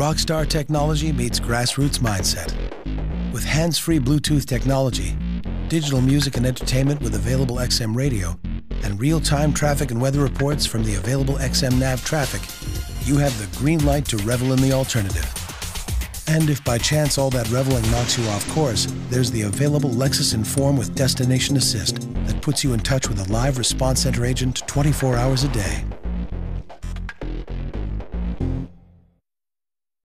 Rockstar technology meets grassroots mindset. With hands-free Bluetooth technology, digital music and entertainment with available XM radio, and real-time traffic and weather reports from the available XM Nav traffic, you have the green light to revel in the alternative. And if by chance all that reveling knocks you off course, there's the available Lexus Enform with Destination Assist that puts you in touch with a live response center agent 24 hours a day.